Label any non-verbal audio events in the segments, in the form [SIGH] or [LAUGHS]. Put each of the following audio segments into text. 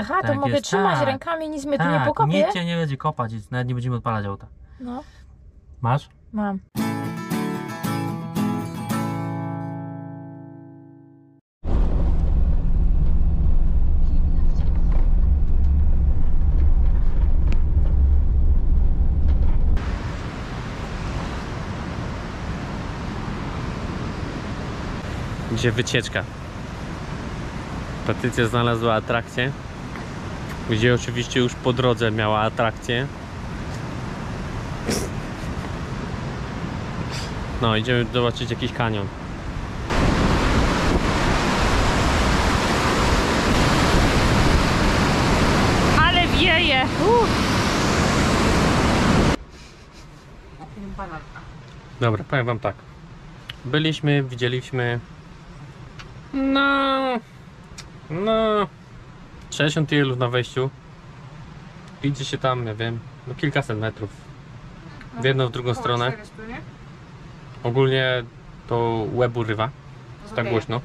Aha, to Tak mogę jest, trzymać tak. rękami, nic mnie tu nie Tak, pokopie? nikt cię nie będzie kopać, nic, nawet nie będziemy odpalać auta. No, Masz? mam. Gdzie wycieczka. Patrycja znalazła atrakcję, gdzie oczywiście już po drodze miała atrakcję. No, idziemy zobaczyć jakiś kanion. Ale wieje! Dobra, powiem wam tak. Byliśmy, widzieliśmy. No. No. 60 tylów na wejściu. Idzie się tam, nie wiem, no kilkaset metrów. W jedną, w drugą stronę. Ogólnie to łeb urywa. Tak głośno.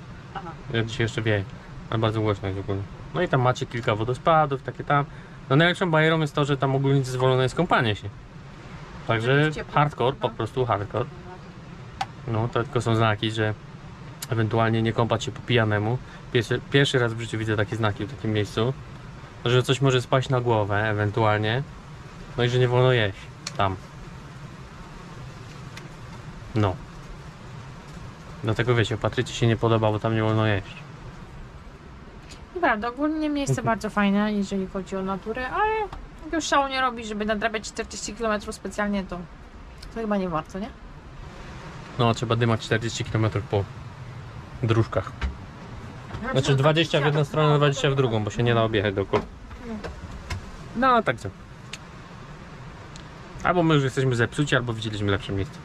Ja dzisiaj jeszcze wieje. Ale bardzo głośno jest ogólnie. No i tam macie kilka wodospadów, takie tam. No najlepszą bajerą jest to, że tam ogólnie dozwolone jest kąpanie się. Także hardcore, po prostu hardcore. No to tylko są znaki, że ewentualnie nie kąpać się po pijanemu. Pierwszy, pierwszy raz w życiu widzę takie znaki w takim miejscu. Że coś może spaść na głowę ewentualnie. No i że nie wolno jeść tam. No. Dlatego wiecie, Patrycji się nie podoba, bo tam nie wolno jeść. Prawda, ogólnie miejsce bardzo fajne, jeżeli chodzi o naturę, ale jak już szału nie robi, żeby nadrabiać 40 km specjalnie, to, to chyba nie warto, nie? No, trzeba dymać 40 km po dróżkach. Znaczy 20 w jedną stronę, 20 w drugą, bo się nie da objechać dookoła. No, tak co. Albo my już jesteśmy zepsuci, albo widzieliśmy lepsze miejsce.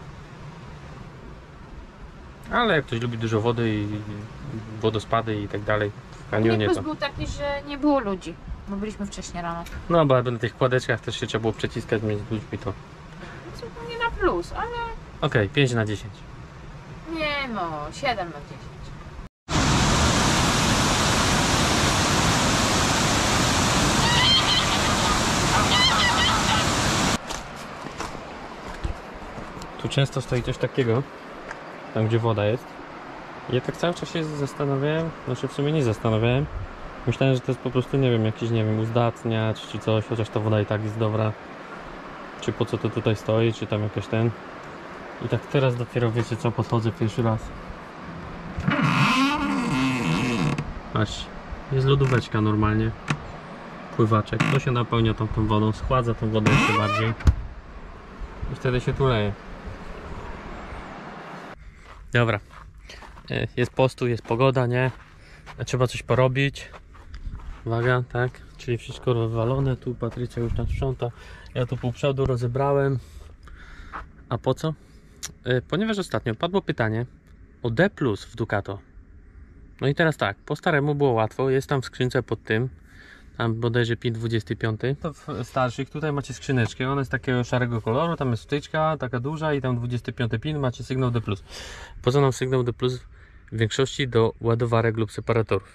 Ale jak ktoś lubi dużo wody i wodospady i tak dalej, w kanionie plus to... był taki, że nie było ludzi, bo byliśmy wcześniej rano. No, bo na tych kładeczkach też się trzeba było przeciskać między ludźmi, to... Nie na plus, ale Okej, 5 na 10. nie no, 7 na 10. Tu często stoi coś takiego, tam gdzie woda jest. I ja tak cały czas się zastanawiałem, znaczy w sumie nie zastanawiałem. Myślałem, że to jest po prostu, nie wiem, jakiś, nie wiem, uzdatniacz czy coś, chociaż ta woda i tak jest dobra. Czy po co to tutaj stoi, czy tam jakaś ten. I tak teraz dopiero wiecie co, podchodzę pierwszy raz. Patrz, jest lodóweczka normalnie. Pływaczek, to się napełnia tą, tą wodą, schładza tą wodę jeszcze bardziej. I wtedy się tu leje. Dobra. E, Jest postój, jest pogoda, nie? A Trzeba coś porobić. Uwaga, tak? Czyli wszystko wywalone. Tu Patrycja już tam sprząta. Ja tu pół przodu rozebrałem. A po co? E, Ponieważ ostatnio padło pytanie o D w Ducato. No i teraz tak, po staremu było łatwo. Jest tam w skrzynce pod tym. Tam bodajże pin 25. To w starszych tutaj macie skrzyneczkę. Ona jest takiego szarego koloru. Tam jest wtyczka taka duża i tam 25 pin macie sygnał D. Po co nam sygnał D w większości do ładowarek lub separatorów?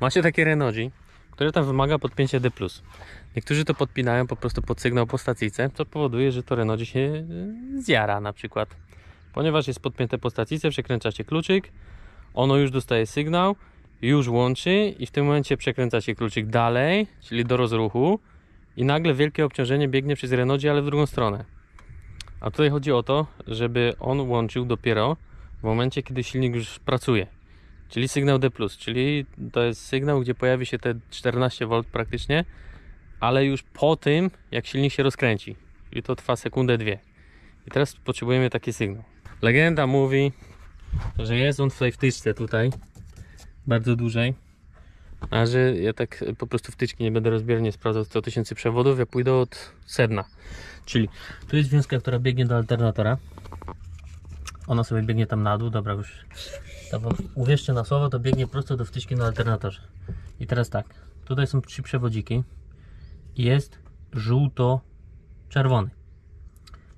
Macie takie Renogi, które tam wymaga podpięcia D. Niektórzy to podpinają po prostu pod sygnał po stacyjce, co powoduje, że to Renogi się e, zjara na przykład. Ponieważ jest podpięte po stacyjce, przekręcacie kluczyk, ono już dostaje sygnał, już łączy i w tym momencie przekręcacie kluczyk dalej, czyli do rozruchu i nagle wielkie obciążenie biegnie przez Renodzie, ale w drugą stronę. A tutaj chodzi o to, żeby on łączył dopiero w momencie, kiedy silnik już pracuje. Czyli sygnał D+, czyli to jest sygnał, gdzie pojawi się te 14V praktycznie, ale już po tym, jak silnik się rozkręci. I to trwa sekundę, dwie. I teraz potrzebujemy taki sygnał. Legenda mówi, że jest on w tej wtyczce tutaj, bardzo dużej. A że ja tak po prostu wtyczki nie będę rozbiernie sprawdzał 100 tysięcy przewodów, ja pójdę od sedna. Czyli tu jest wiązka, która biegnie do alternatora. Ona sobie biegnie tam na dół, dobra już. To wam uwierzcie na słowo, to biegnie prosto do wtyczki na alternatorze. I teraz tak, tutaj są trzy przewodziki. Jest żółto-czerwony.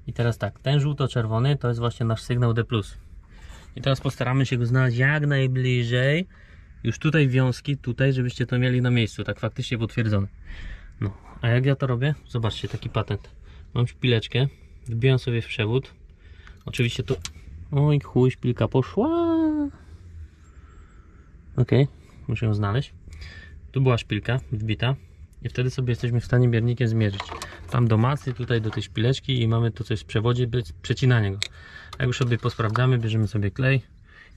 I teraz tak, ten żółto-czerwony to jest właśnie nasz sygnał D+. I teraz postaramy się go znaleźć jak najbliżej już tutaj wiązki, tutaj, żebyście to mieli na miejscu, tak faktycznie potwierdzone. No, a jak ja to robię? Zobaczcie, taki patent. Mam szpileczkę, wbijam sobie w przewód. Oczywiście to... Oj, chuj, szpilka poszła. Ok, muszę ją znaleźć. Tu była szpilka wbita i wtedy sobie jesteśmy w stanie miernikiem zmierzyć. Tam do masy, tutaj do tej szpileczki i mamy tu coś w przewodzie, bez przecinania go. Jak już sobie posprawdzamy, bierzemy sobie klej.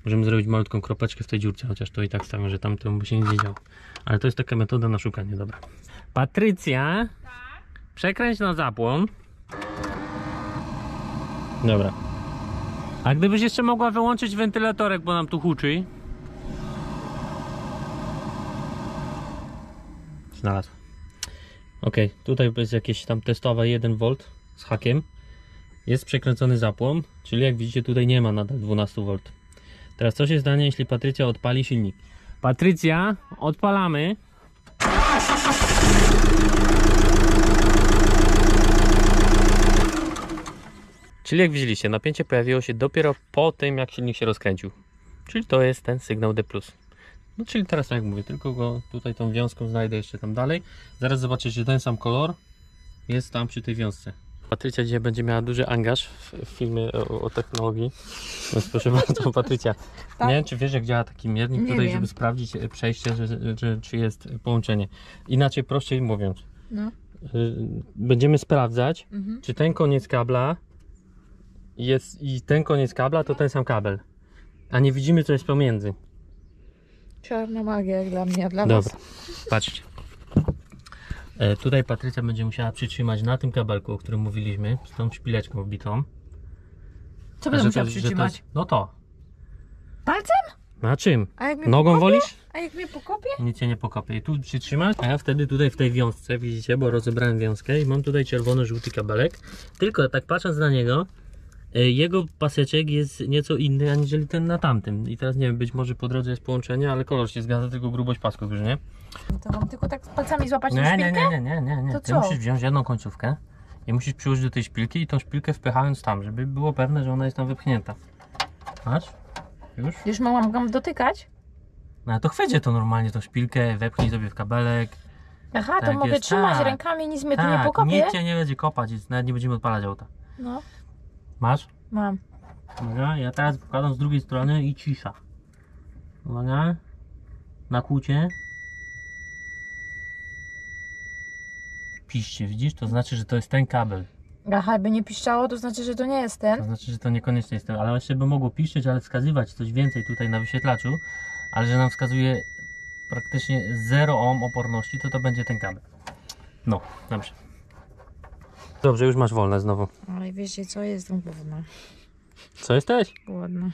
Możemy zrobić malutką kropeczkę w tej dziurce, chociaż to i tak stawiam, że tam by się nic nie działo. Ale to jest taka metoda na szukanie, dobra. Patrycja, przekręć na zapłon. Dobra. A gdybyś jeszcze mogła wyłączyć wentylatorek, bo nam tu huczy. Znalazł. Ok, tutaj jest jakieś tam testowe 1 V z hakiem. Jest przekręcony zapłon, czyli jak widzicie tutaj nie ma nadal 12 V. Teraz co się stanie, jeśli Patrycja odpali silnik? Patrycja, odpalamy. Czyli jak widzieliście, napięcie pojawiło się dopiero po tym, jak silnik się rozkręcił. Czyli to jest ten sygnał D+. No czyli teraz tak jak mówię, tylko go tutaj tą wiązką znajdę jeszcze tam dalej. Zaraz zobaczycie ten sam kolor jest tam przy tej wiązce. Patrycja dzisiaj będzie miała duży angaż w, filmie o, o technologii. Więc proszę bardzo, [LAUGHS] Patrycja. Tak. Nie wiem, czy wiesz, jak działa taki miernik Nie tutaj, wiem. żeby sprawdzić e, przejście, że, że, czy jest połączenie. Inaczej, prościej mówiąc, No. y, będziemy sprawdzać, Mhm. czy ten koniec kabla jest i ten koniec kabla to ten sam kabel. A nie widzimy, co jest pomiędzy. Czarna magia jak dla mnie, a dla Dobra, was. patrzcie. E, tutaj Patrycja będzie musiała przytrzymać na tym kabelku, o którym mówiliśmy, z tą szpileczką wbitą. Co będę musiała to- to przytrzymać? jest- No to. Palcem? Na czym? A jak mnie Nogą pokopie? wolisz? A jak mnie pokopie? Nic się nie pokopię. I tu przytrzymać, a ja wtedy tutaj w tej wiązce, widzicie, bo rozebrałem wiązkę i mam tutaj czerwony-żółty kabelek. Tylko tak patrząc na niego, e, jego paseczek jest nieco inny aniżeli ten na tamtym. I teraz nie wiem, być może po drodze jest połączenie, ale kolor się zgadza, tylko grubość pasków już, nie? No To mam tylko tak palcami złapać tą Nie, nie, szpilkę? nie, nie, nie, nie, nie. To Ty co? musisz wziąć jedną końcówkę i musisz przyłożyć do tej szpilki i tą szpilkę wpychając tam, żeby było pewne, że ona jest tam wypchnięta. Masz? Już? Już mam go dotykać? No to chwycie to normalnie, tą szpilkę, wepchnij sobie w kabelek. Aha, to Tak mogę jest, trzymać tak. rękami, nic mnie tu nie Tak, pokopie? nic cię nie będzie kopać, nawet nie będziemy odpalać auta. No, Masz? mam. Dobra, ja teraz wkładam z drugiej strony i cisza. Uwaga. Na kłucie. Piszcie, widzisz? To znaczy, że to jest ten kabel. Aha, by nie piszczało, to znaczy, że to nie jest To ten. znaczy, że to niekoniecznie jest ten, ale jeszcze by mogło piszczeć, ale wskazywać coś więcej tutaj na wyświetlaczu, ale że nam wskazuje praktycznie 0 ohm oporności, to to będzie ten kabel. No, dobrze. Dobrze, już masz wolne znowu. Ale wiecie co, jestem głodna. Co jesteś? Głodna.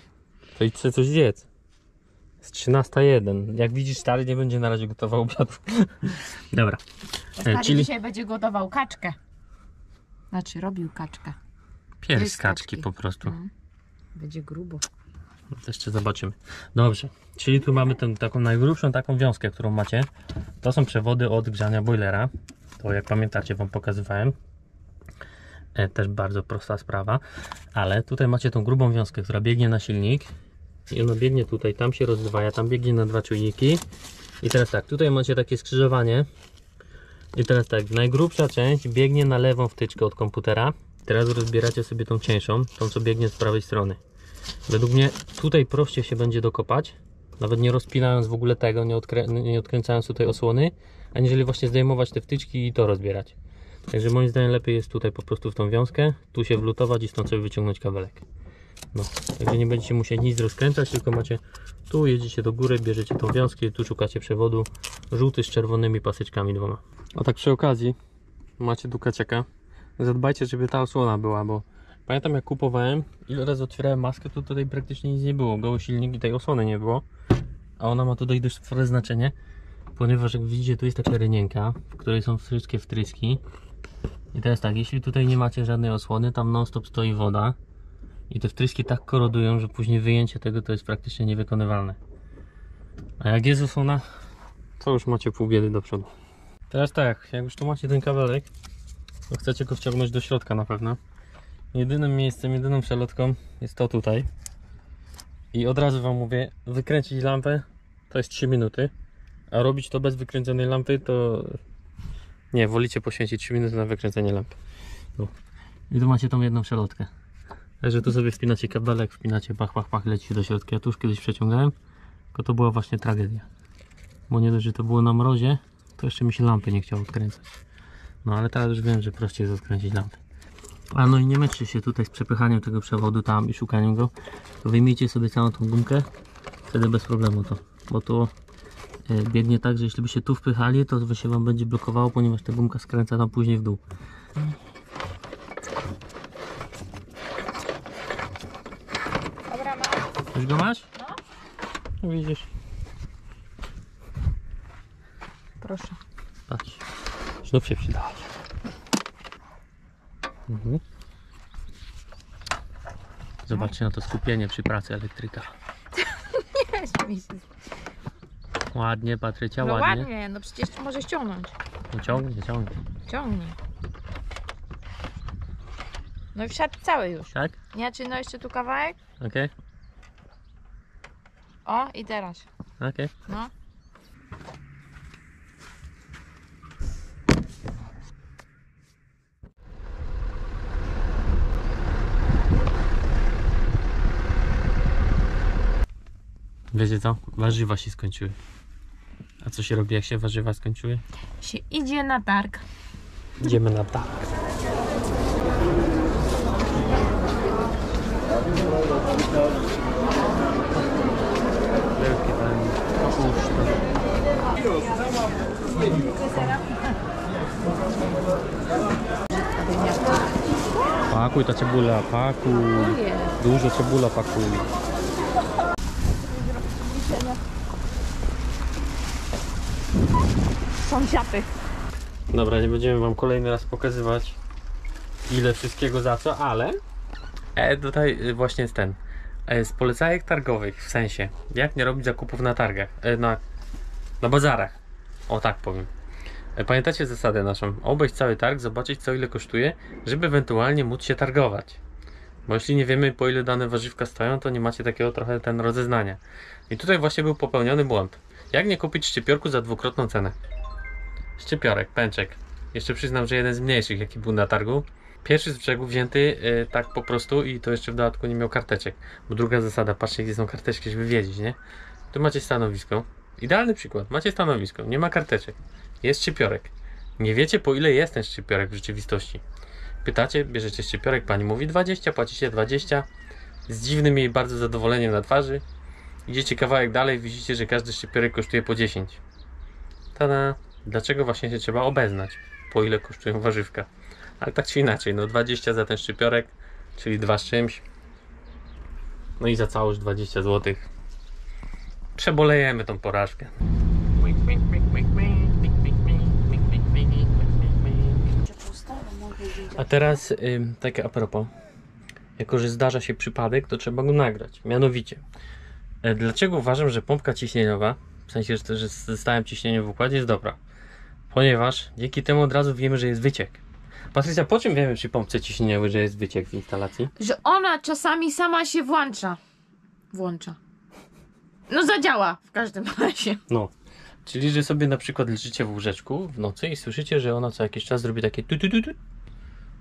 To idź sobie coś zjedz. Jest 13.01. Jak widzisz, stary nie będzie na razie gotował obiadu. [LAUGHS] Dobra. E, Stary czyli dzisiaj będzie gotował kaczkę. Znaczy, robił kaczkę. pies z kaczki po prostu. No. Będzie grubo. To Jeszcze zobaczymy. Dobrze. Czyli tu mamy tę taką najgrubszą taką wiązkę, którą macie. To są przewody od grzania boilera. To jak pamiętacie wam pokazywałem. E, też bardzo prosta sprawa. Ale tutaj macie tą grubą wiązkę, która biegnie na silnik. I ona biegnie tutaj, tam się rozdwaja, tam biegnie na dwa czujniki. I teraz tak, tutaj macie takie skrzyżowanie. I teraz tak, najgrubsza część biegnie na lewą wtyczkę od komputera. Teraz rozbieracie sobie tą cieńszą, tą co biegnie z prawej strony. Według mnie tutaj prościej się będzie dokopać, nawet nie rozpinając w ogóle tego, nie, odkrę nie odkręcając tutaj osłony, aniżeli właśnie zdejmować te wtyczki i to rozbierać. Także moim zdaniem lepiej jest tutaj po prostu w tą wiązkę, tu się wlutować i stąd sobie wyciągnąć kabelek. No, także nie będziecie musieli nic rozkręcać, tylko macie tu, jedziecie do góry, bierzecie tą wiązkę i tu szukacie przewodu żółty z czerwonymi paseczkami dwoma. O tak przy okazji, macie tu kaciaka, zadbajcie, żeby ta osłona była, bo Pamiętam jak kupowałem, ile razy otwierałem maskę, to tutaj praktycznie nic nie było. Goły silnik i tej osłony nie było. A ona ma tutaj dość spore znaczenie, ponieważ jak widzicie tu jest taka rynienka, w której są wszystkie wtryski. I teraz tak, jeśli tutaj nie macie żadnej osłony, tam non stop stoi woda. I te wtryski tak korodują, że później wyjęcie tego to jest praktycznie niewykonywalne. A jak jest osłona, to już macie pół biedy do przodu. Teraz tak, jak już tu macie ten kabelek, to chcecie go wciągnąć do środka na pewno. Jedynym miejscem, jedyną przelotką jest to tutaj. I od razu Wam mówię, wykręcić lampę to jest 3 minuty, a robić to bez wykręconej lampy to... Nie, wolicie poświęcić 3 minuty na wykręcenie lampy. I tu macie tą jedną przelotkę. Także tu sobie wpinacie kabelek, wpinacie pach, pach, pach, leci do środka. Ja tu już kiedyś przeciągałem, tylko to była właśnie tragedia. Bo nie dość, że to było na mrozie, to jeszcze mi się lampy nie chciało odkręcać. No ale teraz już wiem, że prościej jest odkręcić lampy. A no i nie męczcie się tutaj z przepychaniem tego przewodu tam i szukaniem go. Wyjmijcie sobie całą tą gumkę, wtedy bez problemu to. Bo to e, biegnie tak, że jeśli by się tu wpychali, to wy się wam będzie blokowało, ponieważ ta gumka skręca tam później w dół. Dobra, mam. Już go masz? No. Widzisz. Proszę. Patrz. Znów się przydałaś. Mhm. Zobaczcie na to skupienie przy pracy elektryka. [LAUGHS] Ładnie, Patrycia, No ładnie. ładnie, no przecież może ściągnąć. No ciągnie, ciągnie. Ciągnij. No i wsiadł cały już. Tak? Nie, czy no jeszcze tu kawałek? Okej, O, i teraz. okej. No. Wiecie co? Warzywa się skończyły. A co się robi, jak się warzywa skończyły? Się idzie na targ. Idziemy na tak. Wielki ten kapuszka. Pakuj ta cebula, pakuj. Dużo cebula pakuj. Sąsiady. Dobra, nie będziemy wam kolejny raz pokazywać ile wszystkiego za co, ale e, tutaj y, właśnie jest ten z polecajek targowych, w sensie jak nie robić zakupów na targach, e, na, na bazarach, o tak powiem. E, pamiętacie zasadę naszą, obejść cały targ, zobaczyć co ile kosztuje, żeby ewentualnie móc się targować. Bo jeśli nie wiemy po ile dane warzywka stoją, to nie macie takiego trochę ten rozeznania. I tutaj właśnie był popełniony błąd. Jak nie kupić szczypiorku za dwukrotną cenę? Szczypiorek, pęczek. Jeszcze przyznam, że jeden z mniejszych, jaki był na targu. Pierwszy z brzegu wzięty e, tak po prostu i to jeszcze w dodatku nie miał karteczek. Bo druga zasada, patrzcie gdzie są karteczki, żeby wiedzieć, nie? Tu macie stanowisko. Idealny przykład. Macie stanowisko, nie ma karteczek. Jest szczypiorek. Nie wiecie po ile jest ten szczypiorek w rzeczywistości. Pytacie, bierzecie szczypiorek, pani mówi 20, płacicie 20. Z dziwnym jej bardzo zadowoleniem na twarzy. Idziecie kawałek dalej, widzicie, że każdy szczypiorek kosztuje po 10. Tada! Dlaczego właśnie się trzeba obeznać? Po ile kosztują warzywka? Ale tak czy inaczej, no 20 za ten szczypiorek, czyli dwa z czymś. No i za całość 20 zł. Przebolejemy tą porażkę. A teraz ym, takie a propos. Jako, że zdarza się przypadek, to trzeba go nagrać. Mianowicie, e, dlaczego uważam, że pompka ciśnieniowa, w sensie, że, że ze stałym ciśnieniem w układzie jest dobra? Ponieważ dzięki temu od razu wiemy, że jest wyciek. Patrycja, po czym wiemy przy pompce ciśnieniowej, że jest wyciek w instalacji? Że ona czasami sama się włącza. Włącza. No zadziała w każdym [LAUGHS] razie. No. Czyli, że sobie na przykład leżycie w łóżeczku w nocy i słyszycie, że ona co jakiś czas robi takie tu tu tu tu.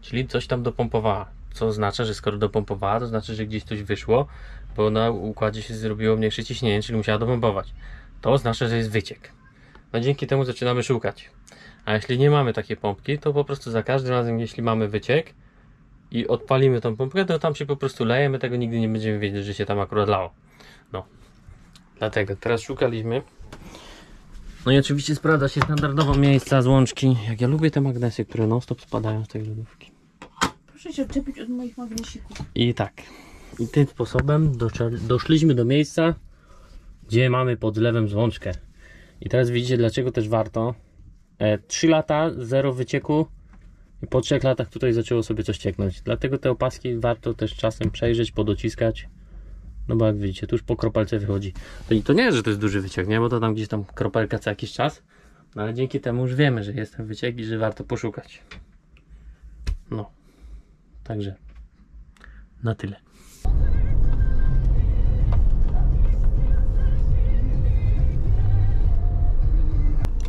Czyli coś tam dopompowała. Co oznacza, że skoro dopompowała, to znaczy, że gdzieś coś wyszło, bo na układzie się zrobiło mniejsze ciśnienie, czyli musiała dopompować. To oznacza, że jest wyciek. No dzięki temu zaczynamy szukać. A jeśli nie mamy takiej pompki, to po prostu za każdym razem, jeśli mamy wyciek i odpalimy tą pompkę, to tam się po prostu leje, my tego nigdy nie będziemy wiedzieć, że się tam akurat lało. No. Dlatego teraz szukaliśmy. No i oczywiście sprawdza się standardowo miejsca, złączki. Jak ja lubię te magnesy, które non stop spadają z tej lodówki. Proszę się odczepić od moich magnesików. I tak. I tym sposobem doszli- doszliśmy do miejsca, gdzie mamy pod zlewem złączkę. I teraz widzicie, dlaczego też warto. E, 3 lata, zero wycieku. I po 3 latach tutaj zaczęło sobie coś cieknąć. Dlatego te opaski warto też czasem przejrzeć, podociskać. No bo jak widzicie, tuż po kropelce wychodzi. I to nie jest, że to jest duży wyciek, nie? Bo to tam gdzieś tam kropelka co jakiś czas. No ale dzięki temu już wiemy, że jest ten wyciek i że warto poszukać. No. Także na tyle.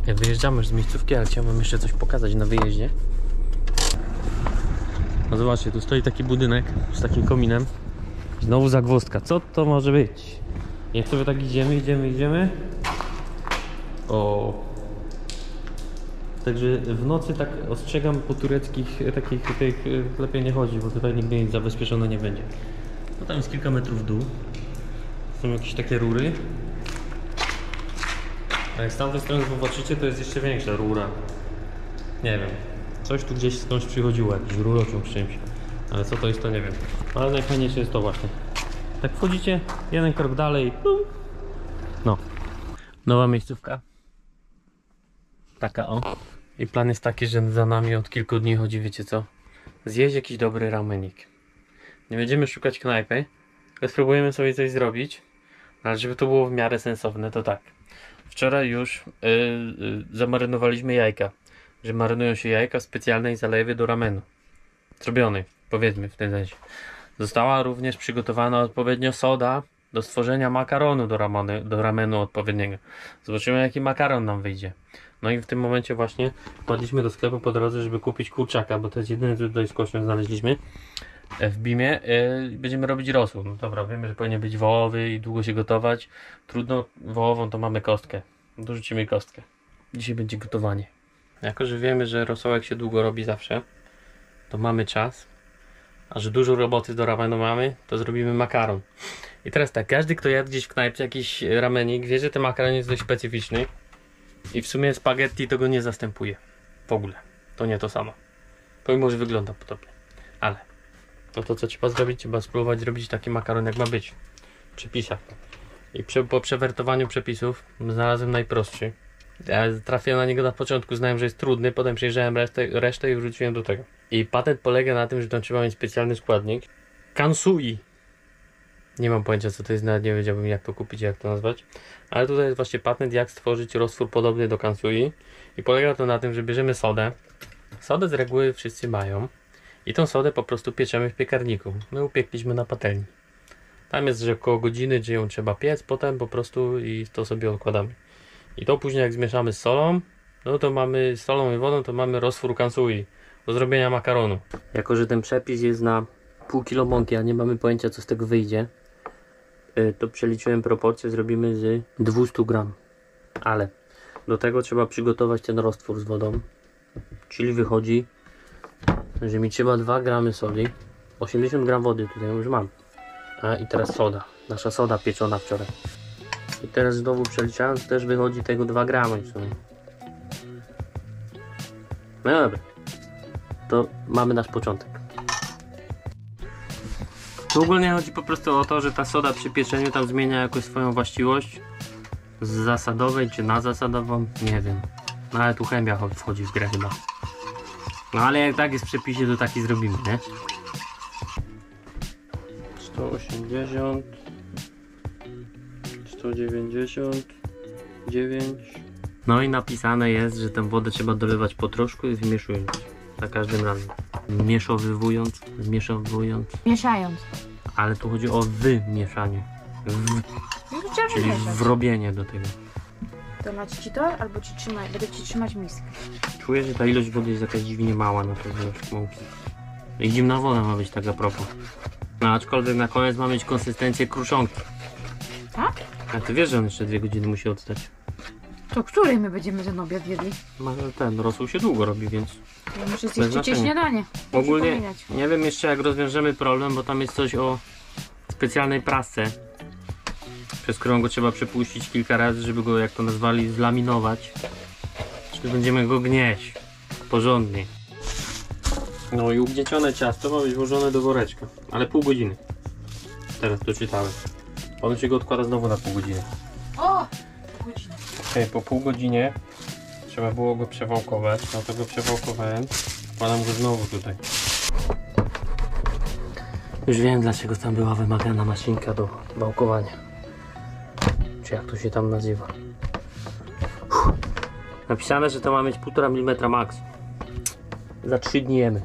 Wyjeżdżamy już z miejscówki, ale chciałbym jeszcze coś pokazać na wyjeździe. No zobaczcie, tu stoi taki budynek z takim kominem. Znowu zagwozdka. Co to może być? Jak sobie tak idziemy, idziemy, idziemy. O. Także w nocy tak ostrzegam po tureckich e, takich tych e, lepiej nie chodzi, bo tutaj nigdy nic zabezpieczone nie będzie. No tam jest kilka metrów w dół. Są jakieś takie rury. A jak z tamtej strony popatrzycie, to jest jeszcze większa rura. Nie wiem. Coś tu gdzieś skądś przychodziło, jakiś rurociąg z czymś. Ale co to jest, to nie wiem. Ale najfajniejsze jest to właśnie. Tak wchodzicie, jeden krok dalej. plum. No. Nowa miejscówka. Taka o. I plan jest taki, że za nami od kilku dni chodzi, wiecie co? Zjeść jakiś dobry ramenik. Nie będziemy szukać knajpy, tylko spróbujemy sobie coś zrobić. Ale żeby to było w miarę sensowne, to tak. Wczoraj już yy, yy, zamarynowaliśmy jajka. Że marynują się jajka w specjalnej zalewie do ramenu. Zrobionej, powiedzmy w tym sensie. Została również przygotowana odpowiednio soda do stworzenia makaronu do, ramony, do ramenu odpowiedniego. Zobaczymy jaki makaron nam wyjdzie. No i w tym momencie właśnie wpadliśmy do sklepu po drodze, żeby kupić kurczaka, bo to jest jedyne co tutaj z kością znaleźliśmy w Bimie. Yy, będziemy robić rosół. No dobra, wiemy, że powinien być wołowy i długo się gotować. Trudno, wołową to mamy kostkę. Dorzucimy kostkę. Dzisiaj będzie gotowanie. Jako, że wiemy, że rosołek się długo robi zawsze, to mamy czas. A że dużo roboty do ramenu mamy, to zrobimy makaron. I teraz tak, każdy kto jadł gdzieś w knajpie jakiś ramenik, wie, że ten makaron jest dość specyficzny. I w sumie spaghetti to go nie zastępuje. W ogóle. To nie to samo. Pomimo, że wygląda podobnie. Ale no to co trzeba zrobić? Trzeba spróbować zrobić taki makaron jak ma być. W przepisach. I prze, po przewertowaniu przepisów znalazłem najprostszy. Ja trafiłem na niego na początku, znałem, że jest trudny, potem przejrzałem resztę, resztę i wróciłem do tego. I patent polega na tym, że tam trzeba mieć specjalny składnik. Kansui. Nie mam pojęcia co to jest, nawet nie wiedziałbym jak to kupić, jak to nazwać. Ale tutaj jest właśnie patent, jak stworzyć roztwór podobny do kansui. I polega to na tym, że bierzemy sodę. Sodę z reguły wszyscy mają. I tą sodę po prostu pieczemy w piekarniku. My upiekliśmy na patelni. Tam jest, że około godziny, gdzie ją trzeba piec, potem po prostu i to sobie odkładamy. I to później jak zmieszamy z solą, no to mamy z solą i wodą, to mamy roztwór kansui do zrobienia makaronu. Jako, że ten przepis jest na pół kilo mąki, a nie mamy pojęcia co z tego wyjdzie, y, to przeliczyłem proporcje, zrobimy z 200 gram. Ale do tego trzeba przygotować ten roztwór z wodą, czyli wychodzi, że mi trzeba 2 gramy soli, 80 gram wody tutaj już mam. A i teraz soda, nasza soda pieczona wczoraj. I teraz znowu przeliczając też wychodzi tego 2 gramy w sumie. No dobra. To mamy nasz początek. Tu ogólnie chodzi po prostu o to, że ta soda przy pieczeniu tam zmienia jakoś swoją właściwość z zasadowej czy na zasadową, nie wiem. No ale tu chemia cho- wchodzi w grę chyba. No ale jak tak jest w przepisie, to taki zrobimy, nie? 180 199 No i napisane jest, że tę wodę trzeba dolewać po troszku i wymieszując. Za każdym razem. Mieszowywując, zmieszowując. Mieszając. Ale tu chodzi o wymieszanie. W, No to trzeba czyli wymieszać. wrobienie do tego. Dolać ci to, albo ci trzymać, będę ci trzymać miskę. Czuję, że ta ilość wody jest jakaś dziwnie mała na ilość mąki. I zimna woda ma być tak a propos. No aczkolwiek na koniec ma mieć konsystencję kruszonki. Tak? A ty wiesz, że on jeszcze dwie godziny musi odstać. To której my będziemy ten obiad jedli? Ma- Ten rosół się długo robi, więc Ja muszę zjeść trzecie znaczenia. śniadanie. Ogólnie nie wiem jeszcze jak rozwiążemy problem, bo tam jest coś o specjalnej prasce, przez którą go trzeba przepuścić kilka razy, żeby go, jak to nazwali, zlaminować. Czyli będziemy go gnieść porządnie. No i ugniecione ciasto ma być włożone do woreczka, ale pół godziny. Teraz to czytałem. Potem się go odkłada znowu na pół godziny. O! Godzina. Okej, po pół godzinie trzeba było go przewałkować, no to go przewałkowałem. Wkładam go znowu tutaj. Już wiem dlaczego tam była wymagana maszynka do wałkowania. Czy jak to się tam nazywa. Napisane, że to ma mieć 1,5 mm max. Za 3 dni jemy.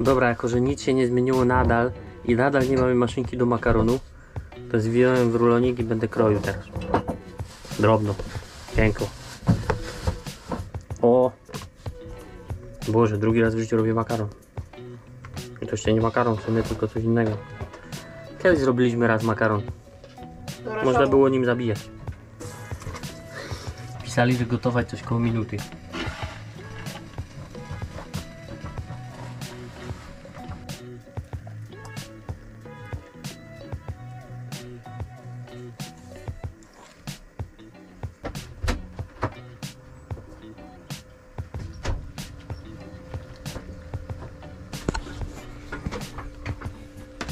Dobra, jako że nic się nie zmieniło nadal i nadal nie mamy maszynki do makaronu, to zwijałem w rulonik i będę kroił teraz. Drobno. Piękno. O! Boże, drugi raz w życiu robię makaron. I to jeszcze nie makaron, w sumie tylko coś innego. Kiedyś zrobiliśmy raz makaron. Można było nim zabijać. Pisali, że gotować coś koło minuty.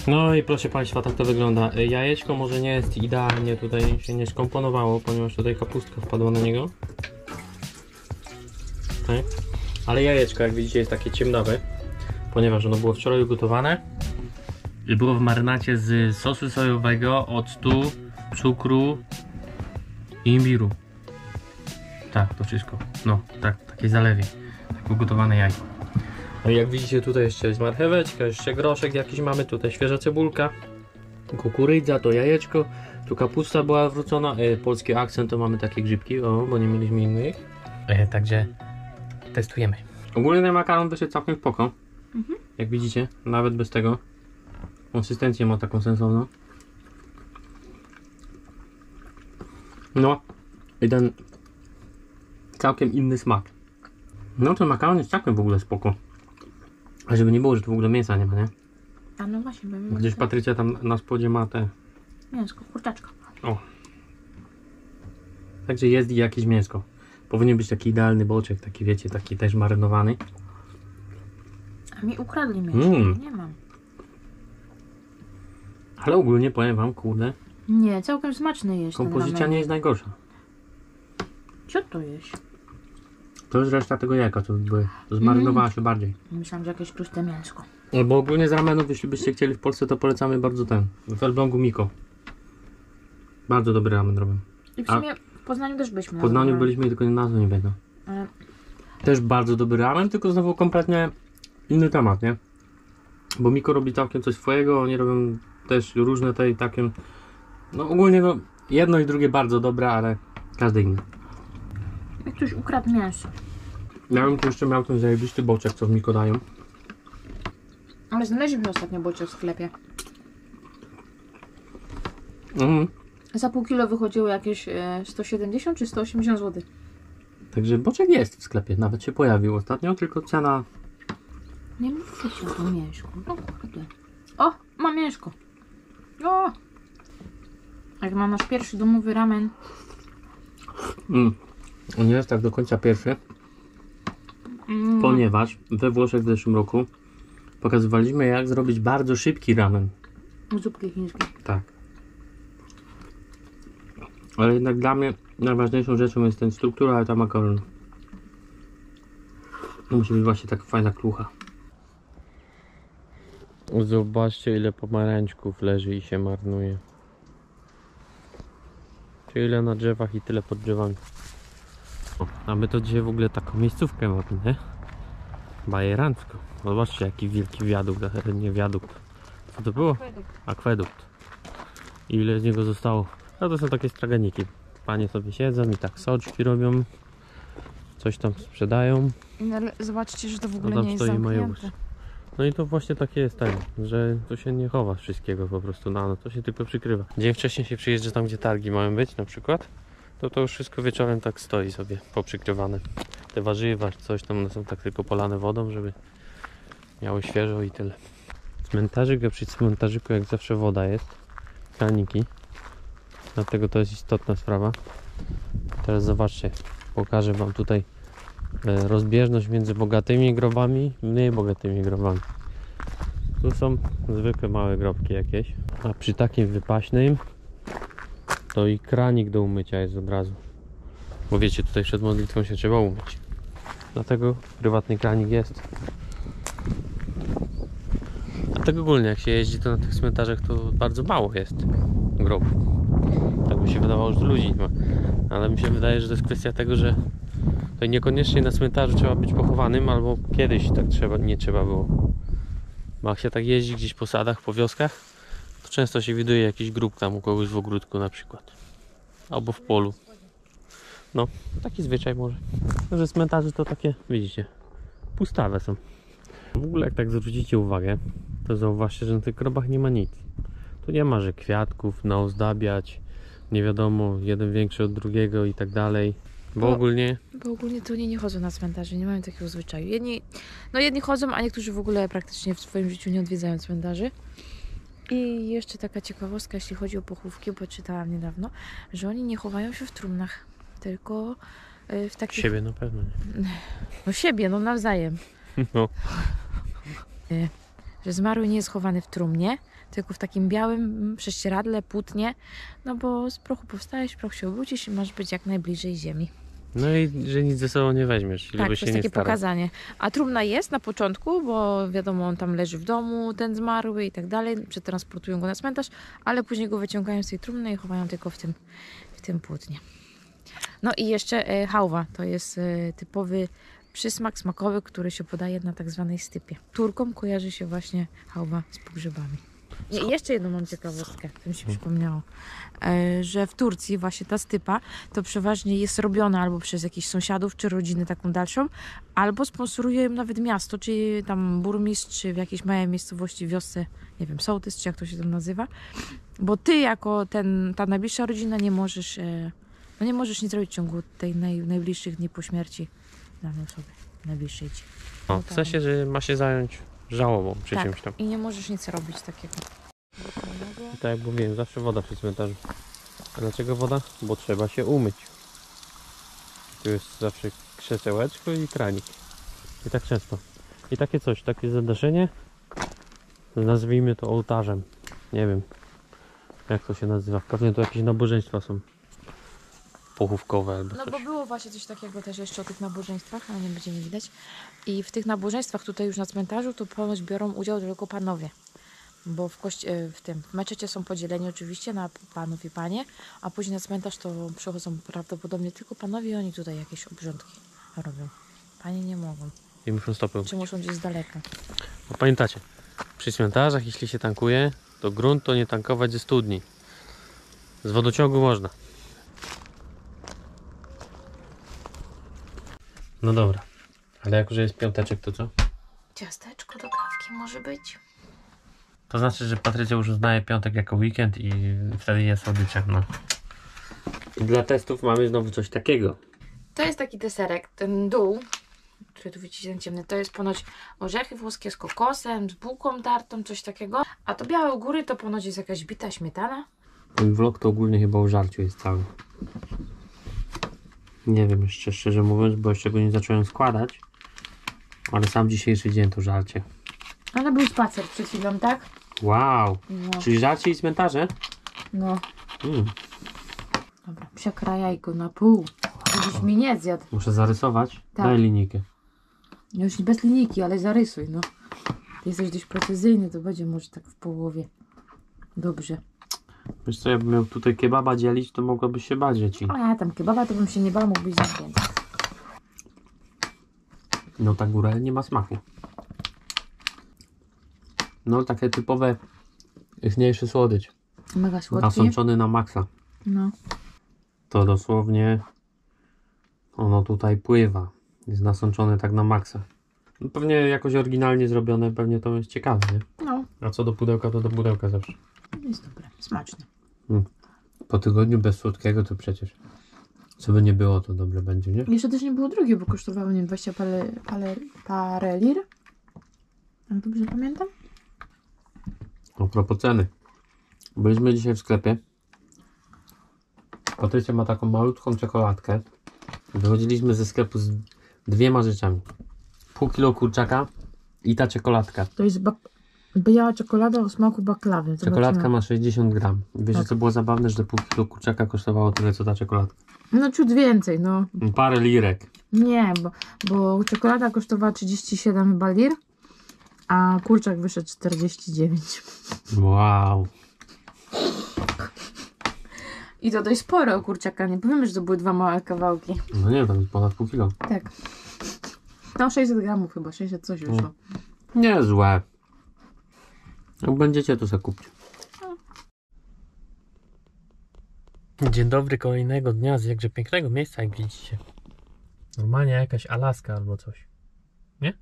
No i proszę Państwa, tak to wygląda. Y, Jajeczko może nie jest idealnie tutaj się nie skomponowało, ponieważ tutaj kapustka wpadła na niego. Tak. Ale jajeczko, jak widzicie, jest takie ciemnawe, ponieważ ono było wczoraj ugotowane. I było w marynacie z sosu sojowego, octu, cukru i imbiru. Tak, to wszystko. No, tak, takie zalewie. Tak ugotowane jajko. No i jak widzicie tutaj jeszcze jest marcheweczka, jeszcze groszek jakiś mamy, tutaj świeża cebulka, kukurydza, to jajeczko, tu kapusta była wrócona, e, polski akcent to mamy takie grzybki, o, bo nie mieliśmy innych. E, także testujemy. Ogólnie ten makaron wyszedł całkiem spoko, jak widzicie, nawet bez tego. Konsystencję ma taką sensowną. No, i ten całkiem inny smak. No ten makaron jest całkiem w ogóle spoko. A żeby nie było, że tu w ogóle mięsa nie ma, nie? A no właśnie, bo Gdzieś Patrycja tam na spodzie ma te... mięsko, kurczaczka. Także jest i jakieś mięsko. Powinien być taki idealny boczek, taki wiecie, taki też marynowany. A mi ukradli mięsko, Mm. nie mam. Ale ogólnie powiem wam, kurde, Nie, całkiem smaczny jest ten kompozycja ramen. nie jest najgorsza. Co to jest? To jest reszta tego jajka, co były. To zmarynowała się bardziej. Myślałam, że jakieś tłuste mięsko. No bo ogólnie z ramenów, jeśli byście chcieli w Polsce, to polecamy bardzo ten. W Elblągu Miko. Bardzo dobry ramen robią. I w A- sumie w Poznaniu też byliśmy. W Poznaniu na byliśmy, tylko nazwy nie będą. Ale Też bardzo dobry ramen, tylko znowu kompletnie inny temat, nie? Bo Miko robi całkiem coś swojego, oni robią też różne te i takie. No ogólnie no, jedno i drugie bardzo dobre, ale każde inne. mi ktoś ukradł mięso. Ja bym tu jeszcze miał ten zajebisty boczek, co w Miko dają. Ale znaleźliśmy ostatnio boczek w sklepie. Mhm. Za pół kilo wychodziło jakieś e, 170 czy 180 zł. Także boczek jest w sklepie, nawet się pojawił ostatnio, tylko cena. Nie mówię ci o tym mięsku. No kurde. O, mam mięsko. O! Jak mam nasz pierwszy domowy ramen. Mm, nie jest tak do końca pierwszy, Mm, ponieważ we Włoszech w zeszłym roku pokazywaliśmy, jak zrobić bardzo szybki ramen. Zupki chińskie. Tak. Ale jednak dla mnie najważniejszą rzeczą jest ten struktura, ale ta makaron. To musi być właśnie taka fajna klucha. Zobaczcie ile pomarańczków leży i się marnuje. Czy ile na drzewach i tyle pod drzewami. A my to dzisiaj w ogóle taką miejscówkę mamy, nie? Bajerancko. Zobaczcie jaki wielki wiadukt, nie wiadukt. Co to było? akwedukt. I ile z niego zostało? No to są takie straganiki. Panie sobie siedzą i tak soczki robią. Coś tam sprzedają. No, ale zobaczcie, że to w ogóle tam nie jest stoi zamknięte. No i to właśnie takie jest ten, że to się nie chowa wszystkiego po prostu na no, to się tylko przykrywa. Dzień wcześniej się przyjeżdża tam, gdzie targi mają być na przykład, to to już wszystko wieczorem tak stoi sobie poprzykrywane. Te warzywa, coś tam, są tak tylko polane wodą, żeby miały świeżo i tyle. Cmentarzyk, a przy cmentarzyku jak zawsze woda jest, kraniki, dlatego to jest istotna sprawa. Teraz zobaczcie, pokażę Wam tutaj e, rozbieżność między bogatymi grobami i mniej bogatymi grobami. Tu są zwykłe małe grobki jakieś, a przy takim wypaśnym to i kranik do umycia jest od razu. Bo wiecie, tutaj przed modlitwą się trzeba umyć. Dlatego prywatny kranik jest. A tak ogólnie jak się jeździ to na tych cmentarzach to bardzo mało jest grobów. Tak by się wydawało, że ludzi nie ma. Ale mi się wydaje, że to jest kwestia tego, że to niekoniecznie na cmentarzu trzeba być pochowanym, albo kiedyś tak trzeba, nie trzeba było. Bo jak się tak jeździ gdzieś po sadach, po wioskach, to często się widuje jakiś grób tam u kogoś w ogródku na przykład. Albo w polu. No, taki zwyczaj może. Że cmentarze to takie, widzicie, pustawe są. W ogóle jak tak zwrócicie uwagę, to zauważcie, że na tych grobach nie ma nic. Tu nie ma, że kwiatków naozdabiać, nie wiadomo, jeden większy od drugiego i tak dalej. Bo Bo- ogólnie Bo ogólnie to nie, nie chodzą na cmentarze, nie mają takiego zwyczaju. Jedni, no jedni chodzą, a niektórzy w ogóle praktycznie w swoim życiu nie odwiedzają cmentarzy. I jeszcze taka ciekawostka, jeśli chodzi o pochówki, bo czytałam niedawno, że oni nie chowają się w trumnach, tylko y, w takich... siebie na pewno nie. No siebie, no nawzajem. [LAUGHS] No, Że zmarły nie jest chowany w trumnie, tylko w takim białym prześcieradle, płótnie, no bo z prochu powstajesz, proch się obrócisz i masz być jak najbliżej ziemi. No i że nic ze sobą nie weźmiesz, Tak, to się jest nie takie starał. pokazanie. A trumna jest na początku, bo wiadomo, on tam leży w domu, ten zmarły i tak dalej. Przetransportują go na cmentarz, ale później go wyciągają z tej trumny i chowają tylko w tym, w tym płótnie. No i jeszcze e, hałwa. To jest e, typowy przysmak smakowy, który się podaje na tak zwanej stypie. Turkom kojarzy się właśnie hałwa z pogrzebami. I jeszcze jedną mam ciekawostkę, to mi się przypomniało, e, że w Turcji właśnie ta stypa to przeważnie jest robiona albo przez jakichś sąsiadów czy rodziny taką dalszą, albo sponsoruje ją nawet miasto, czy tam burmistrz, czy w jakiejś małej miejscowości, wiosce, nie wiem, sołtys, czy jak to się tam nazywa, bo ty jako ten, ta najbliższa rodzina nie możesz, e, no nie możesz nic zrobić w ciągu tej naj, najbliższych dni po śmierci danej osoby, najbliższej ci. No, No w tak. sensie, że ma się zająć żałobą przy Tak. czymś tam. I nie możesz nic robić takiego. I tak jak mówiłem, zawsze woda przy cmentarzu. A dlaczego woda? Bo trzeba się umyć. Tu jest zawsze krzesełeczko i kranik. I tak często. I takie coś, takie zadaszenie, nazwijmy to ołtarzem. Nie wiem, jak to się nazywa. Pewnie to jakieś nabożeństwa są pochówkowe albo No coś. bo było właśnie coś takiego też jeszcze o tych nabożeństwach, ale nie będzie mi widać. I w tych nabożeństwach tutaj już na cmentarzu to ponoć biorą udział tylko panowie. Bo w, kości- e, w tym w meczecie są podzieleni oczywiście na panów i panie, a później na cmentarz to przychodzą prawdopodobnie tylko panowie i oni tutaj jakieś obrządki robią. Panie nie mogą, I muszą stopy czy muszą gdzieś z daleka. No pamiętacie, przy cmentarzach jeśli się tankuje, to grunt to nie tankować ze studni. Z wodociągu można. No dobra, ale jako, że jest piąteczek, to co? Ciasteczko do kawki może być? To znaczy, że Patrycja już uznaje piątek jako weekend i wtedy jest słodycze, no. I dla testów mamy znowu coś takiego. To jest taki deserek, ten dół, który tu widzicie ten ciemny, to jest ponoć orzechy włoskie z kokosem, z bułką tartą, coś takiego. A to białe u góry to ponoć jest jakaś bita śmietana. Ten vlog to ogólnie chyba o żarciu jest cały. Nie wiem jeszcze szczerze mówiąc, bo jeszcze go nie zacząłem składać. Ale sam dzisiejszy dzień to żarcie. Ale był spacer przed chwilą, tak? Wow! No. Czyli żarcie i cmentarze? no. Mm, Dobra, przekrajaj go na pół. Żebyś mi nie zjadł. muszę zarysować. Tak. Daj linijkę. Już bez linijki, ale zarysuj, no. Ty jesteś dość precyzyjny, to będzie może tak w połowie. Dobrze. Wiesz co, jakbym miał tutaj kebaba dzielić, to mogłabyś się bać, że ci. A ja tam kebaba to bym się nie bał, mógł być zamknięty. No ta góra nie ma smaku. No takie typowe ichniejszy słodycz. Mega słodki. Nasączony na maksa. No. To dosłownie ono tutaj pływa. Jest nasączony tak na maksa. No pewnie jakoś oryginalnie zrobione, pewnie to jest ciekawe, nie? No, A co do pudełka, to do pudełka zawsze. Jest dobre, smaczne. Po tygodniu bez słodkiego to przecież. Co by nie było, to dobrze będzie, nie? Jeszcze też nie było drugie, bo kosztowało, nie wiem, 20 pale, pale, parę lir. Tak dobrze pamiętam? A propos ceny. Byliśmy dzisiaj w sklepie. Patrycja ma taką malutką czekoladkę. Wychodziliśmy ze sklepu z dwiema rzeczami. Pół kilo kurczaka i ta czekoladka. To jest biała czekolada o smaku baklawy. Czekoladka ma 60 gram. Wiecie Tak. co było zabawne, że pół kilo kurczaka kosztowało tyle co ta czekoladka. No ciut więcej, no. Parę lirek. Nie, bo, bo czekolada kosztowała 37 chyba lir, a kurczak wyszedł 49. Wow. I to dość sporo kurczaka, nie powiemy, że to były dwa małe kawałki. No nie, tam jest ponad pół kilo. Tak. No 600 gramów chyba, 600 coś wyszło. Nie złe. Jak będziecie, to sobie kupcie. Dzień dobry kolejnego dnia z jakże pięknego miejsca, jak widzicie. Normalnie jakaś Alaska albo coś. Nie?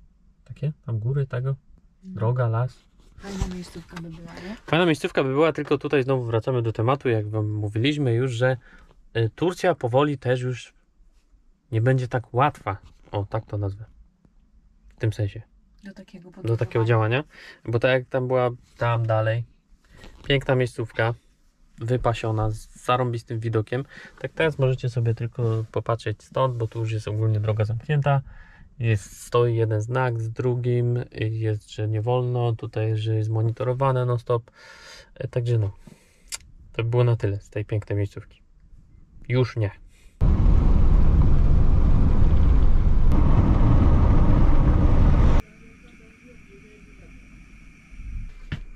Takie? Tam góry tego? Droga, las. Fajna miejscówka by była, nie? Fajna miejscówka by była, tylko tutaj znowu wracamy do tematu, jak wam mówiliśmy już, że y, Turcja powoli też już nie będzie tak łatwa. O, tak to nazwę. W tym sensie. Do takiego do takiego działania, bo tak jak tam była tam dalej, piękna miejscówka, wypasiona, z zarąbistym widokiem, tak teraz możecie sobie tylko popatrzeć stąd, bo tu już jest ogólnie droga zamknięta, jest, stoi jeden znak z drugim, jest, że nie wolno, tutaj, że jest monitorowane non stop, E, także no, to by było na tyle z tej pięknej miejscówki. Już nie.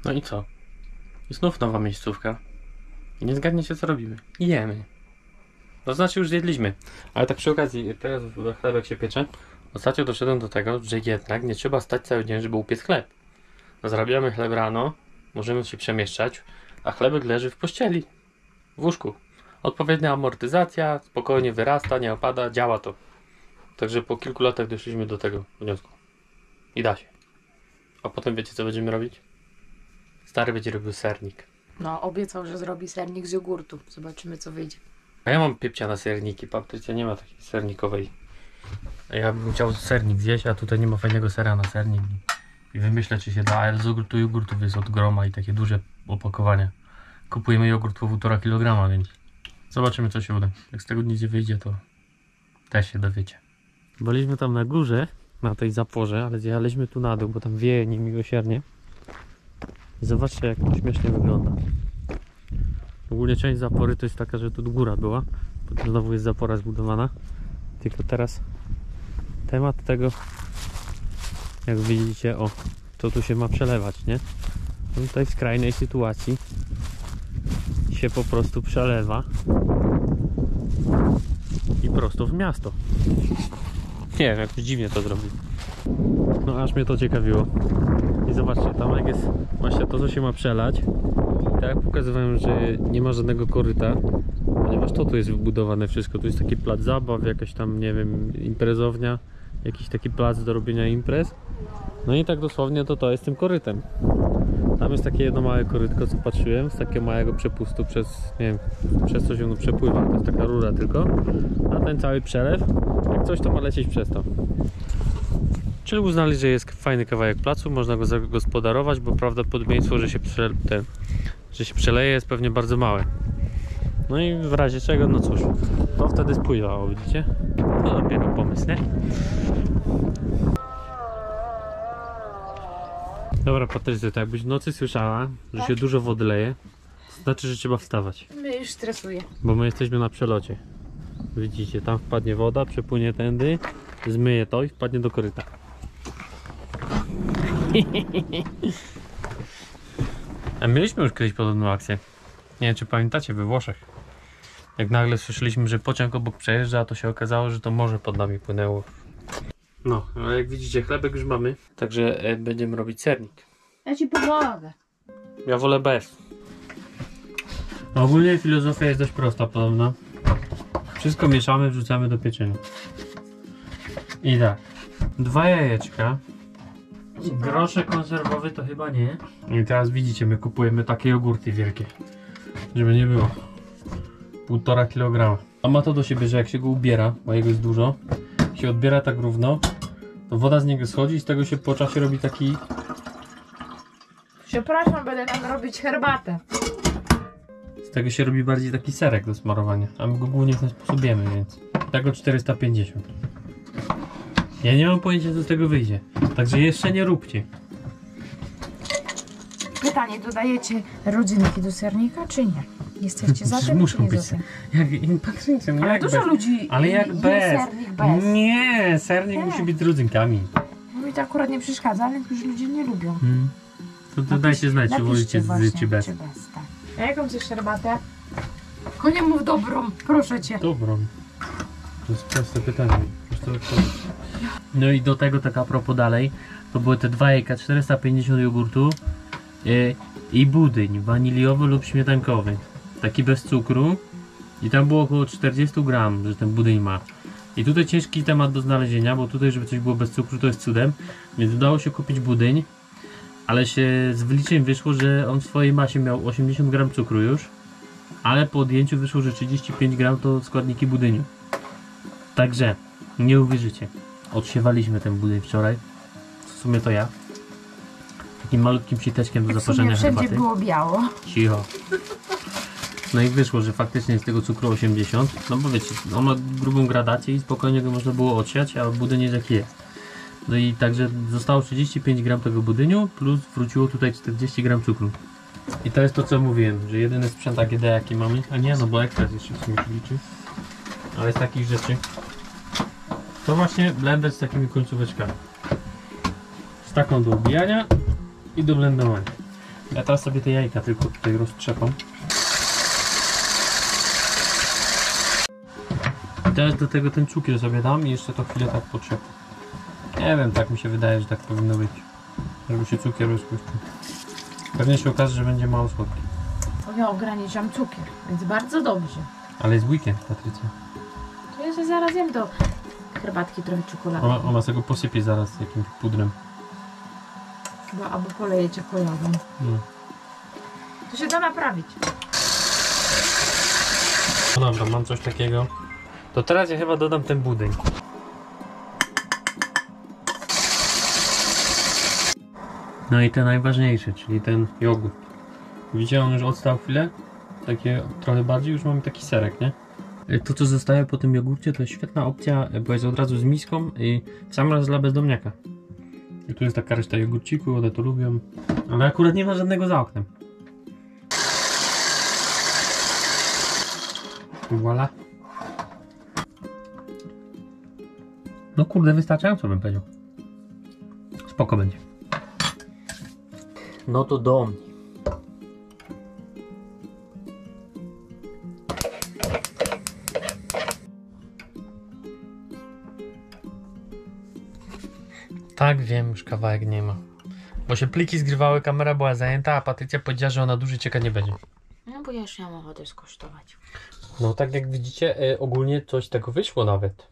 No i co? I znów nowa miejscówka. I nie zgadniecie co robimy. Jemy. To znaczy już zjedliśmy. Ale tak przy okazji, teraz chlebek się piecze. Ostatnio doszedłem do tego, że jednak nie trzeba stać cały dzień, żeby upiec chleb. Zarabiamy chleb rano, możemy się przemieszczać, a chlebek leży w pościeli. W łóżku. Odpowiednia amortyzacja, spokojnie wyrasta, nie opada, działa to. Także po kilku latach doszliśmy do tego wniosku. I da się. A potem wiecie co będziemy robić? Stary będzie robił sernik. No, obiecał, że zrobi sernik z jogurtu. Zobaczymy, co wyjdzie. A ja mam pipcia na serniki. Patrycja nie ma takiej sernikowej. Ja bym chciał sernik zjeść, a tutaj nie ma fajnego sera na sernik. I wymyślę, czy się da. Ale z jogurtu jogurtów jest od groma i takie duże opakowania. Kupujemy jogurt po 1,5 kg, więc zobaczymy, co się uda. Jak z tego nic nie wyjdzie, to też się dowiecie. Byliśmy tam na górze, na tej zaporze, ale zjechaliśmy tu na dół, bo tam wieje niemiłosiernie. I zobaczcie, jak to śmiesznie wygląda. Ogólnie część zapory to jest taka, że tu góra była. Potem znowu jest zapora zbudowana. Tylko teraz temat tego, jak widzicie, o, to tu się ma przelewać, nie? No tutaj w skrajnej sytuacji się po prostu przelewa i prosto w miasto. Nie wiem, jakoś dziwnie to zrobił. No aż mnie to ciekawiło. I zobaczcie, tam jak jest właśnie to, co się ma przelać. I tak pokazywałem, że nie ma żadnego koryta, ponieważ to tu jest wybudowane wszystko. Tu jest taki plac zabaw, jakaś tam, nie wiem, imprezownia, jakiś taki plac do robienia imprez. No i tak dosłownie to to jest tym korytem. Tam jest takie jedno małe korytko, co patrzyłem, z takiego małego przepustu przez, nie wiem, przez coś ono przepływa. To jest taka rura tylko. A ten cały przelew, jak coś to ma lecieć przez to. Czyli uznali, że jest fajny kawałek placu, można go zagospodarować, bo prawdopodobieństwo, że się, prze, ten, że się przeleje jest pewnie bardzo małe. No i w razie czego, no cóż, to wtedy spływało, widzicie? To dopiero pomysł, nie? Dobra, Patrycja, to jakbyś w nocy słyszała, że się dużo wody leje, to znaczy, że trzeba wstawać, Mnie już stresuje. bo my jesteśmy na przelocie. Widzicie, tam wpadnie woda, przepłynie tędy, zmyje to i wpadnie do koryta. [LAUGHS] A mieliśmy już kiedyś podobną akcję. Nie wiem, czy pamiętacie, we Włoszech. Jak nagle słyszeliśmy, że pociąg obok przejeżdża, to się okazało, że to morze pod nami płynęło. No, ale jak widzicie, chlebek już mamy, także e, będziemy robić sernik. Ja ci pomogę. Ja wolę bez. Ogólnie filozofia jest dość prosta podobno. Wszystko mieszamy, wrzucamy do pieczenia. I tak. Dwa jajeczka. Groszek konserwowy to chyba nie. I teraz widzicie, my kupujemy takie jogurty wielkie. Żeby nie było. Półtora kilograma. A ma to do siebie, że jak się go ubiera, bo jego jest dużo, się odbiera tak równo, to woda z niego schodzi i z tego się po czasie robi taki Przepraszam, będę nam robić herbatę. Z tego się robi bardziej taki serek do smarowania, a my go głównie w ten sposób jemy, więc tego 450. Ja nie mam pojęcia co z tego wyjdzie, także jeszcze nie róbcie. Pytanie, dodajecie rodzynki do sernika, czy nie? Jesteście za tym, muszą czy nie być. za tym? Jak, Patrycja, no Ale jak dużo bez? ludzi Ale jak je bez? sernik bez. Nie, sernik Nie. musi być z rodzynkami. Mi to akurat nie przeszkadza, ale już ludzie nie lubią. Hmm. To, to dajcie znać, czy wolicie z czy bez. Tak. A jaką chcesz herbatę? Konie mów dobrą, proszę cię. Dobrą. To jest proste pytanie. Proste odpowiedź. No i do tego tak a propos dalej, to były te dwa jajka, 450 jogurtu yy, i budyń waniliowy lub śmietankowy. Taki bez cukru I tam było około 40 gram, że ten budyń ma. I tutaj ciężki temat do znalezienia, bo tutaj, żeby coś było bez cukru, to jest cudem. Więc udało się kupić budyń, ale się z wyliczeń wyszło, że on w swojej masie miał 80 gram cukru już, ale po odjęciu wyszło, że 35 gram to składniki budyniu. Także, nie uwierzycie. Odsiewaliśmy ten budyń wczoraj. W sumie to ja. Takim malutkim siteczkiem do W zaparzenia sumie wszędzie herbaty. było biało. Cicho. No i wyszło, że faktycznie jest tego cukru 80. No bo wiecie, on ma grubą gradację i spokojnie go można było odsiać, a budyń jest jaki jest. No i także zostało 35 gram tego budyniu, plus wróciło tutaj 40 gram cukru. I to jest to co mówiłem, że jedyny sprzęt AGD jaki mamy, a nie no bo ekspres jeszcze w sumie się liczy. Ale z takich rzeczy to właśnie blender z takimi końcóweczkami. Z taką do obijania i do blendowania. Ja teraz sobie te jajka tylko tutaj roztrzepam. Teraz do tego ten cukier sobie dam i jeszcze to chwilę tak potrzepam. Nie wiem, tak mi się wydaje, że tak powinno być. Żeby się cukier rozpuścił. Pewnie się okaże, że będzie mało słodki. Bo ja ograniczam cukier, więc bardzo dobrze. Ale jest weekend, Patrycja. To ja się zaraz jem do herbatki trochę czekolady. Ona, ona sobie go posypie zaraz jakimś pudrem. Chyba albo poleję czekoladą. No. To się da naprawić. no dobra, mam coś takiego. To teraz ja chyba dodam ten budyń. No i te najważniejsze, czyli ten jogurt. Widzicie, on już odstał chwilę. Takie trochę bardziej, już mamy taki serek, nie? To co zostaje po tym jogurcie to jest świetna opcja, bo jest od razu z miską i sam raz dla bezdomniaka. I tu jest taka reszta jogurciku, one to lubią. Ale akurat nie ma żadnego za oknem. Voila. No kurde, wystarczająco bym powiedział. Spoko będzie. No to do mnie. Tak, wiem, już kawałek nie ma. Bo się pliki zgrywały, kamera była zajęta, a Patrycja powiedziała, że ona dłużej czeka nie będzie. No bo ja już miałam ochotę skosztować. No tak jak widzicie, e, ogólnie coś tego wyszło nawet.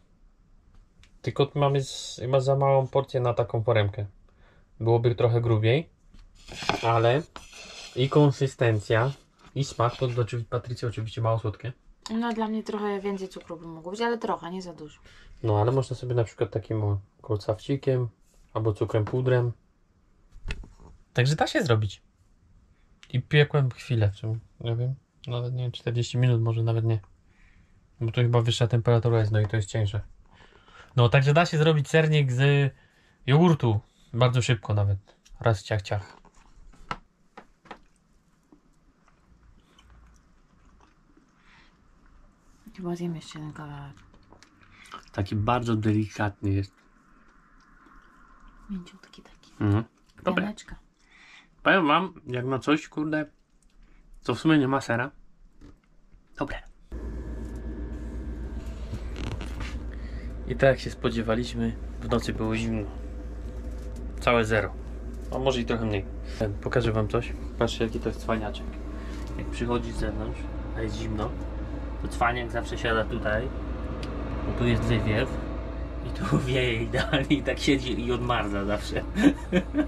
Tylko mamy z, chyba za małą porcję na taką foremkę. Byłoby trochę grubiej, ale i konsystencja, i smak, to znaczy Patrycja oczywiście mało słodkie. No dla mnie trochę więcej cukru by mogło być, ale trochę, nie za dużo. No ale można sobie na przykład takim o, kolcawcikiem albo cukrem pudrem. Także da się zrobić. I piekłem chwilę, w czym, nie wiem, nawet nie wiem, 40 minut, może nawet nie. Bo to chyba wyższa temperatura jest, no i to jest cieńsze. No, także da się zrobić sernik z jogurtu. Bardzo szybko nawet. Raz ciach ciach. Chyba zjem jeszcze jeden kawałek. Taki bardzo delikatny jest. Mięciutki taki. Mhm. Dobre. Pianeczka. Powiem wam, jak na coś, kurde, co w sumie nie ma sera. Dobre. I tak jak się spodziewaliśmy, w nocy było zimno. Całe zero. A może i trochę mniej. Pokażę wam coś. Patrzcie jaki to jest cwaniaczek. Jak przychodzi z zewnątrz, a jest zimno, to cwaniak zawsze siada tutaj, bo tu jest wywiew tu wieje idealnie i tak siedzi i odmarza zawsze.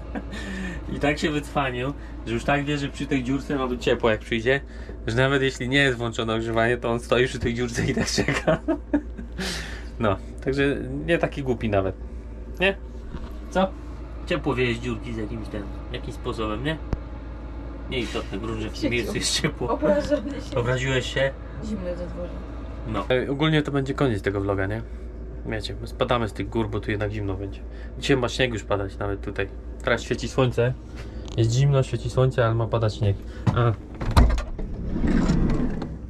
[LAUGHS] I tak się wycwanił, że już tak wie, że przy tej dziurce ma być ciepło jak przyjdzie, że nawet jeśli nie jest włączone ogrzewanie, to on stoi przy tej dziurce i tak czeka. [LAUGHS] No, także nie taki głupi nawet. Nie? Co? Ciepło wieje z dziurki z jakimś ten, jakimś sposobem, nie? Nieistotne, grunt, że w tym miejscu jest ciepło. Obrażony się. Obraziłeś się? Zimno za dworze. No. E, ogólnie to będzie koniec tego vloga, nie? Wiecie, my spadamy z tych gór, bo tu jednak zimno będzie. Dzisiaj ma śnieg już padać nawet tutaj. Teraz świeci słońce. Jest zimno, świeci słońce, ale ma padać śnieg. A.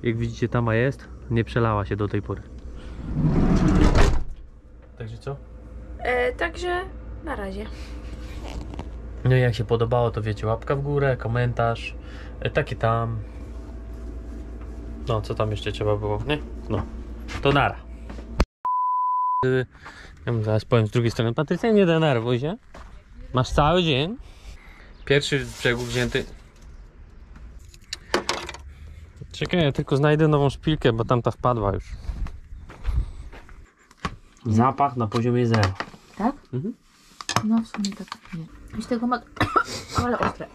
Jak widzicie, tama jest. Nie przelała się do tej pory. Także co? E, także na razie. No i jak się podobało, to wiecie, łapka w górę, komentarz, e, takie tam. No, co tam jeszcze trzeba było, nie? No, to nara. Ja mu zaraz powiem z drugiej strony, Patrycja, nie denerwuj się. Masz cały dzień. Pierwszy z brzegu wzięty. Czekaj, ja tylko znajdę nową szpilkę, bo tamta wpadła już. Zapach na poziomie zero. Tak? Mhm. No w sumie tak nie. I z tego ma... [COUGHS] Ale ostre.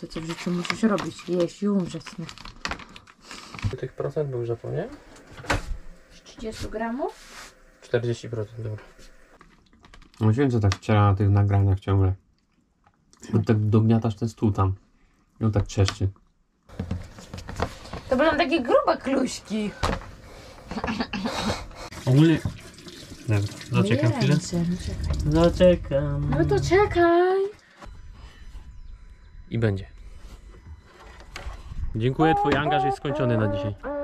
To co w życiu musisz robić? Jeść i umrzeć. No. Tych procent był zapomniałem? Z 30 gramów? 40%, dobra. No wiem, co tak wciera na tych nagraniach ciągle. Bo tak dogniatasz ten stół tam. I on tak trzeszczy. To będą takie grube kluśki. Ogólnie... Dobra, zaczekam chwilę. Zaczekam. No to czekaj. I będzie. Dziękuję, twój angaż jest skończony na dzisiaj.